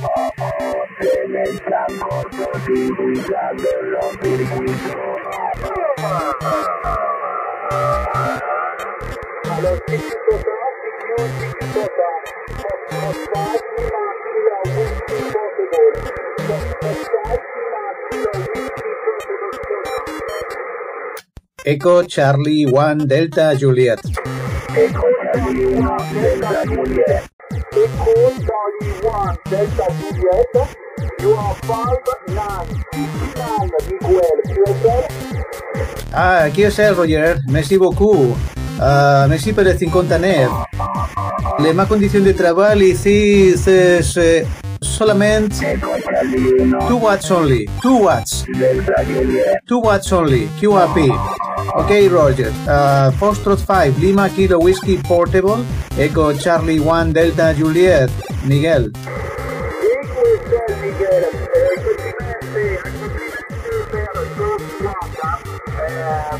En el transcurso circuitando los circuitos. A los circuitos A, CQ, circuitos A. Foxtrot 5, Lima, Kilo, Whiskey, Possible. Foxtrot 5, Kilo, Whiskey, Possible, Echo Charlie 1 Delta Juliet. Echo Charlie 1, Delta Juliet. Echo Charlie 1, Delta Juliet. You are 5, 9, 59, Miguel, QSL. Ah, QSL Roger, merci beaucoup. Uh, merci les 50 net. La ma condició de ici és eh, solament Echo Charlie 1, 2 watts only. 2 watts. Delta Juliet. 2 watts only. QRP. Okay, Roger. Uh, Foxtrot 5 Lima Kilo Whiskey Portable. Echo Charlie 1 Delta Juliet. Miguel.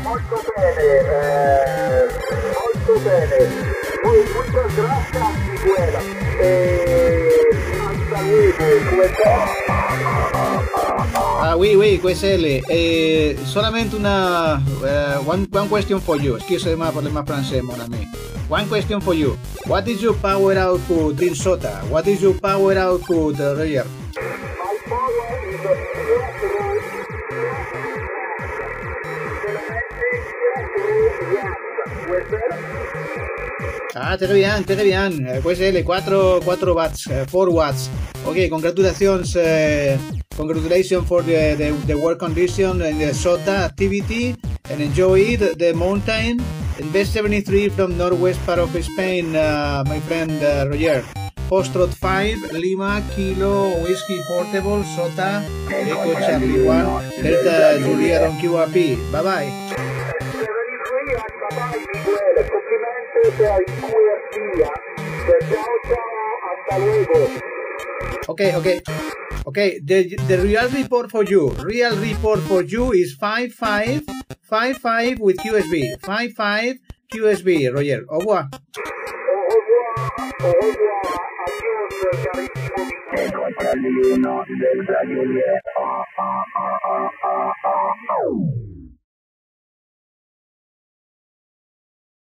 Molto bene, eh, molto. Ah, oui, oui, QSL. Eh, solamente una uh, one, one question for you. Excuse me parler ma français, mon ami. One question for you. What is your power output in SOTA? What is your power output, uh? Ah, très bien, très bien. Eh, QSL, 4, 4 watts, eh, 4 watts. Okay, congratulations. Uh, congratulations for the, the, the work condition and the SOTA activity and enjoy it. The mountain and best 73 from northwest part of Spain, uh, my friend uh, Roger. Foxtrot 5, Lima, Kilo, Whiskey Portable, SOTA, Echo Charlie 1, Delta Juliet on QRP. Bye bye. Complimenti per il QRP. Ciao ciao, hasta luego. Okay, okay. Okay, the the real report for you. Real report for you is 55 55 with QSB. 55 QSB, Roger. Au revoir. Au revoir, au revoir, adios, carissimo